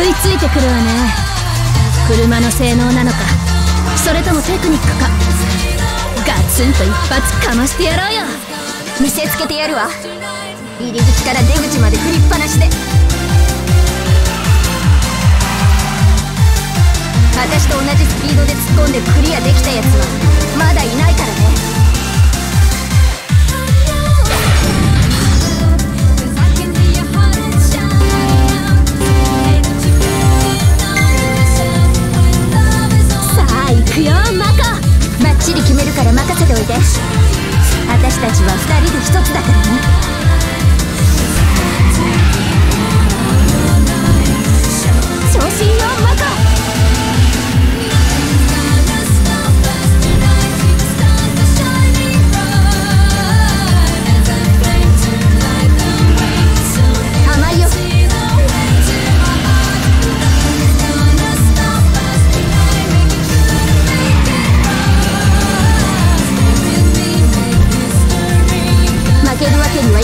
食いついてくるわね。車の性能なのか。それともテクニックか。ガツンと一発かましてやろうよ。見せつけてやるわ。入り口から出口まで振りっぱなしで。私と同じスピードで突っ込んでクリアできたやつはまだいないからね。から任せておいて私たちは2人で1つだからね。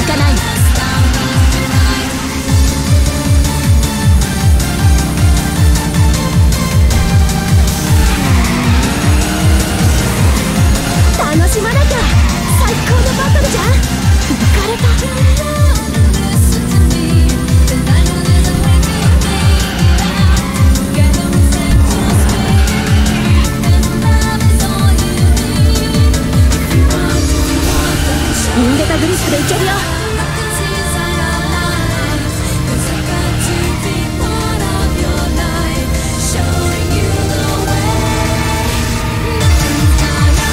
かないインデタグリップでいけるよ。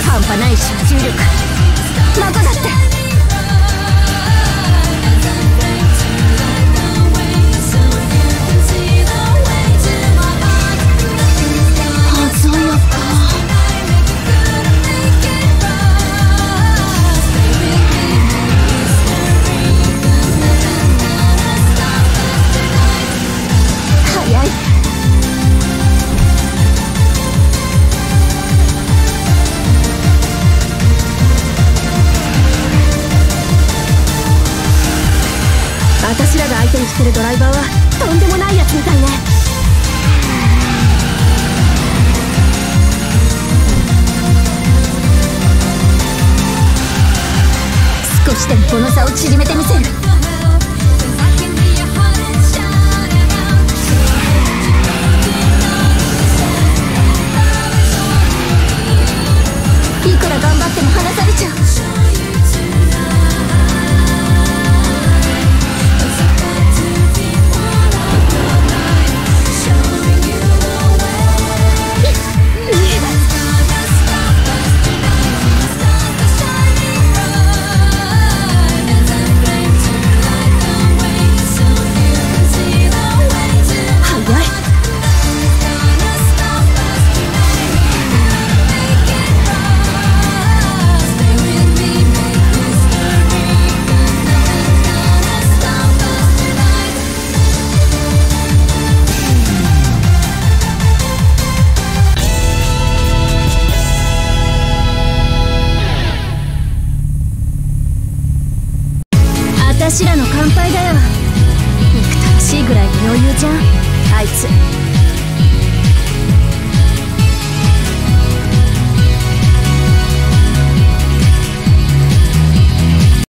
半端ない集中力。マコだって。私らが相手にしてるドライバーはとんでもないやつみたいね。少しでもこの差を縮めてみせる。いくら頑張っても離され私らの乾杯だよ。憎たらしいぐらいの余裕じゃんあいつ。